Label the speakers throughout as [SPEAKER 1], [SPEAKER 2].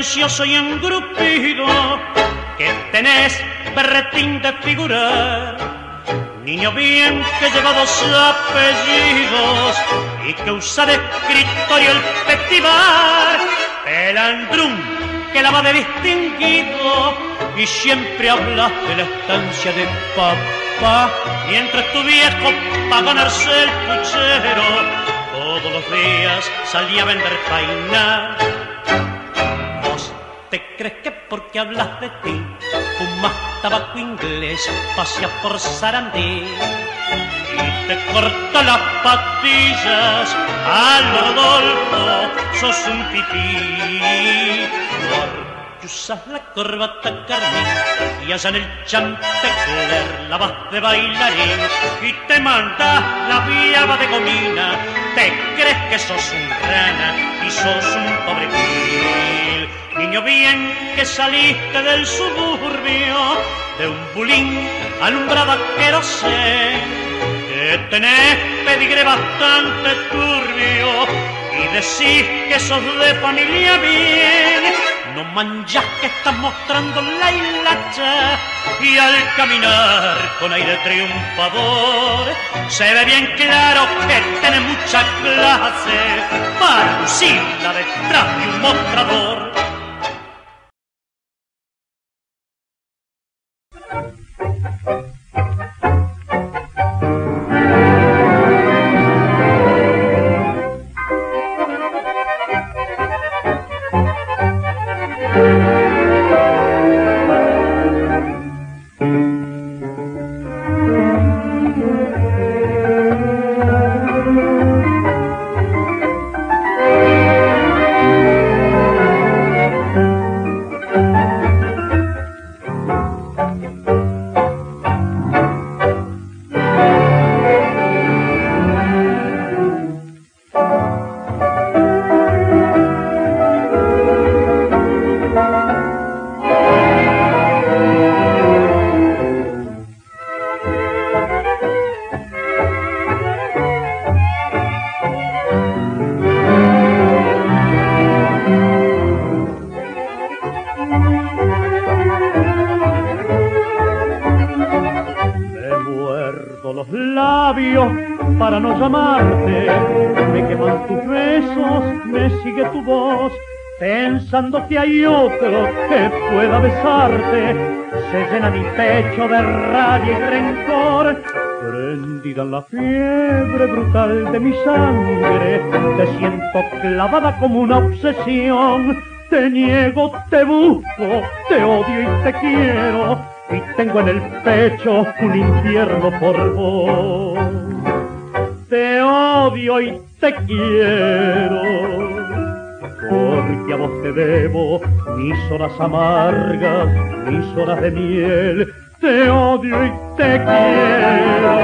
[SPEAKER 1] bien pretencioso y engrupido, que tenés berretín de figurar. Niño bien que lleva dos apellidos y que usa de escritorio el festival. Pelandrún que la va de distinguido y siempre hablas de la estancia de papá mientras tu viejo para ganarse el puchero todos los días salía a vender faina. ¿Vos te crees que porque hablas de ti fumas tabaco inglés, paseas por Sarandí y te corta las patillas al Rodolfo, sos un pipí? Porque usas la corbata carmín y allá en el chantecler la vas de bailarín y te mandas la viaba de gomina te crees que sos un rana y sos un pobre. Niño bien que saliste del suburbio, de un bulín alumbrado a sé que tenés pedigre bastante turbio y decís que sos de familia bien no manjas que estás mostrando la hilacha y al caminar con aire triunfador se ve bien claro que tiene mucha clase para lucirla detrás de un mostrador.
[SPEAKER 2] Pensando que hay otro que pueda besarte, se llena mi pecho de rabia y rencor. Prendida en la fiebre brutal de mi sangre, te siento clavada como una obsesión. Te niego, te busco, te odio y te quiero, y tengo en el pecho un infierno por vos. Te odio y te quiero porque a vos te debo mis horas amargas, mis horas de miel, te odio y te quiero.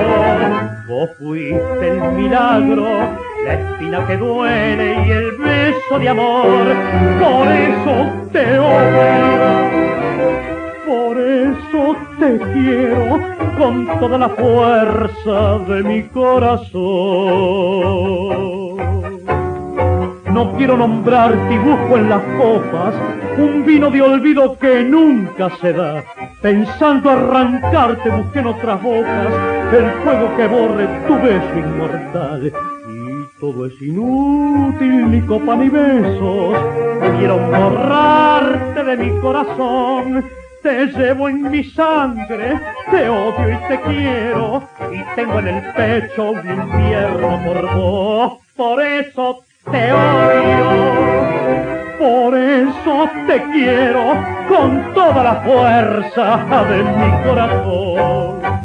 [SPEAKER 2] Vos fuiste el milagro, la espina que duele y el beso de amor, por eso te odio. Por eso te quiero con toda la fuerza de mi corazón. No quiero nombrar dibujo en las copas, un vino de olvido que nunca se da. Pensando arrancarte busqué en otras bocas el fuego que borre tu beso inmortal. Y todo es inútil, ni copa ni besos, quiero borrarte de mi corazón. Te llevo en mi sangre, te odio y te quiero, y tengo en el pecho un infierno por vos. Por eso te odio, por eso te quiero con toda la fuerza de mi corazón.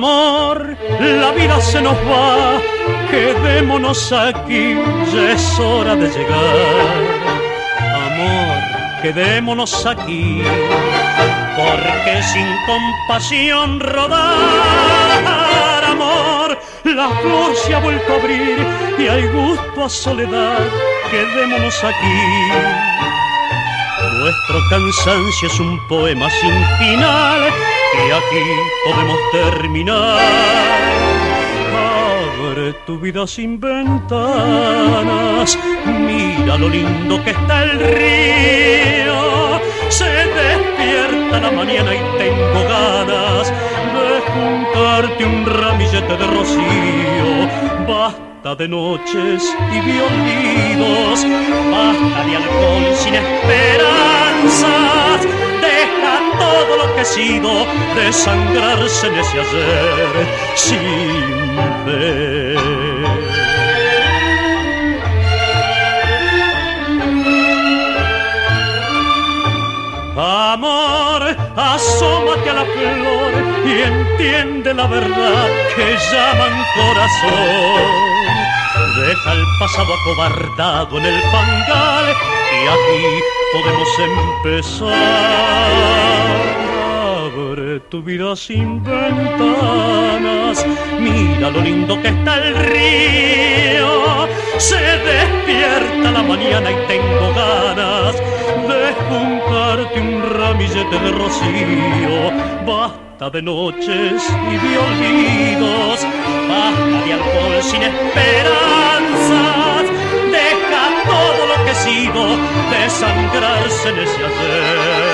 [SPEAKER 1] La vida se nos va, quedémonos aquí, ya es hora de llegar. Amor, quedémonos aquí, porque sin compasión rodar, amor, la flor se ha vuelto a abrir y hay gusto a soledad, quedémonos aquí. Nuestro cansancio es un poema sin final y aquí podemos terminar. Abre tu vida sin ventanas, mira lo lindo que está el río. Se despierta la mañana y tengo ganas de juntarte un ramillete de rocío. Basta de noches y de olvidos, basta de alcohol sin esperanzas todo lo que he sido, desangrarse en ese ayer sin fe. Amor, asómate a la flor y entiende la verdad que llaman corazón. Deja el pasado acobardado en el fangal y aquí podemos empezar. Tu vida sin ventanas, mira lo lindo que está el río. Se despierta la mañana y tengo ganas de juntarte un ramillete de rocío. Basta de noches y de olvidos, basta de alcohol sin esperanzas. Deja todo lo que he sido, desangrarse en ese hacer.